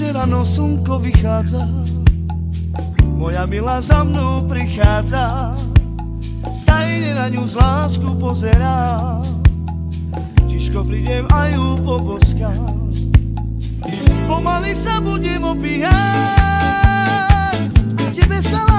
že ráno slnko vychádza. Moja milá za mnou prichádza. Tajne na ňu z lásku pozerá. Tiško prídem a ju poboskám Pomaly sa budem opíjať Tebe sa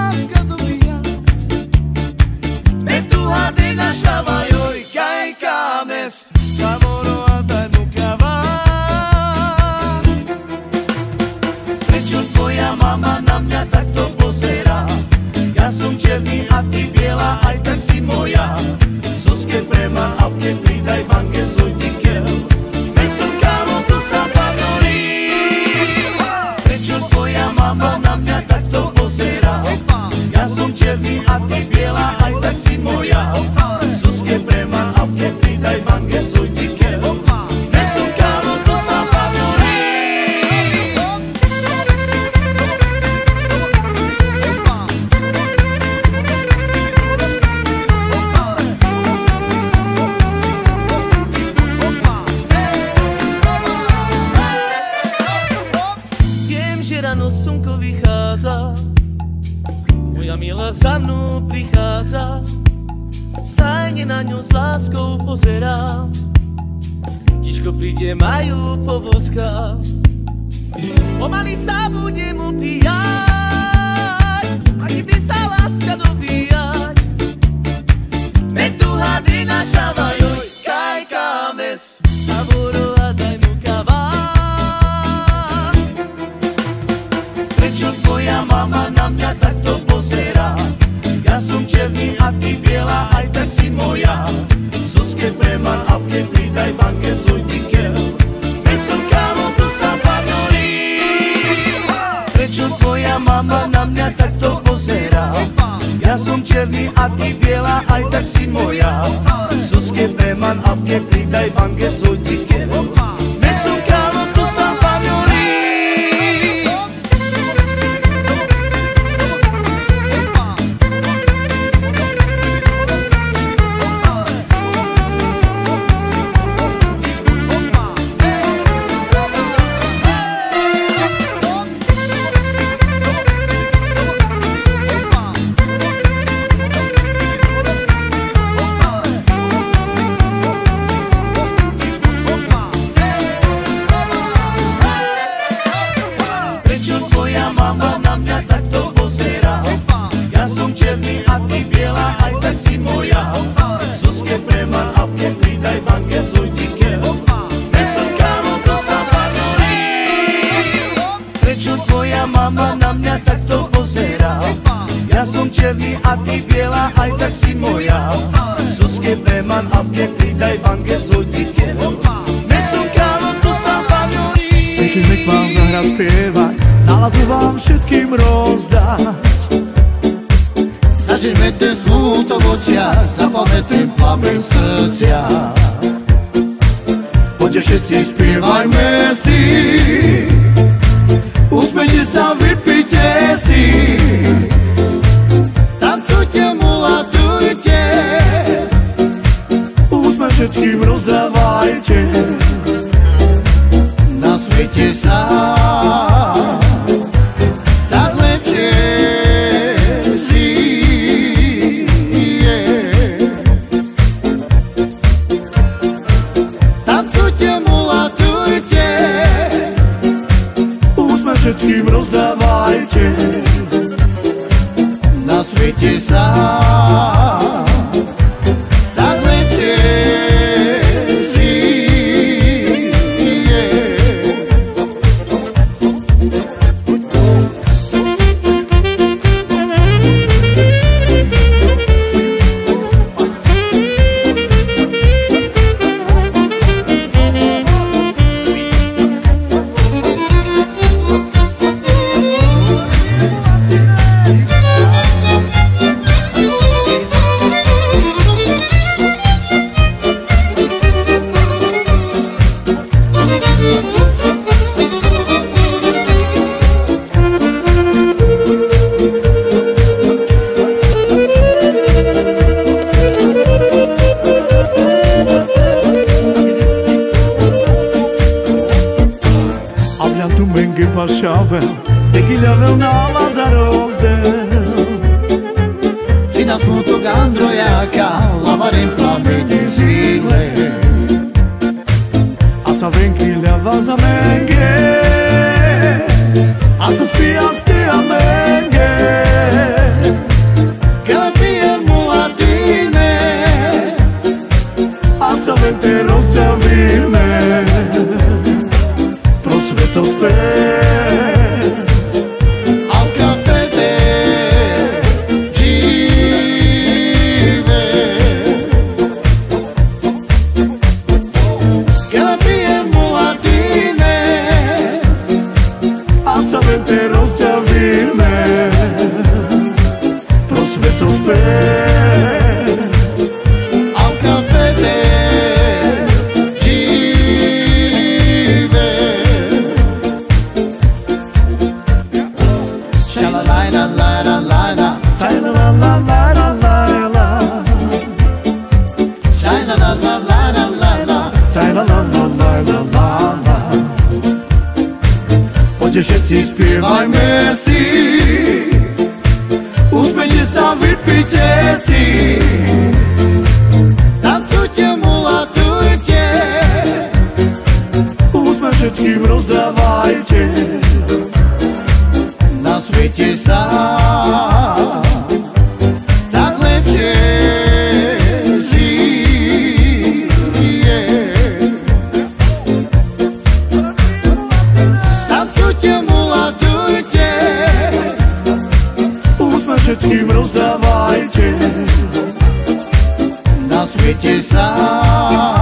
vychádza Moja milá za mnou prichádza. Tajne na ňu s láskou pozerám. Tiško príde majú poboska Pomaly sa budem upíjať. A kedy sa láska dobíjať černý a ty biela, aj tak si moja. Zoske preman a v pridaj banke svoj a ty biela, aj tak si moja. Zoske preman a v pridaj banke svoj tikel. Mesom kámo, to sa panorím. Prišli sme k vám zahrať spievať, náladu vám všetkým rozdať. Zažijme ten smútok v očiach, zapamätým plameň v srdciach. Poďte všetci, spievajme si, usmejte sa, vypite Na marszałę Tegilionem na ladarowdę Cina smutu gandrojaka Lamarem plamieni zile A sa venkilia vaza menge A sa spijas te amenge Gavia mulatine A sa venteros te avine Prosvetos pe. Poďte všetci spievajme si. Usmejte sa, vypite si. Tancujte, mulatujte. Úsmev všetkým rozdávajte. Na svete sa rozdávajte Na svete sa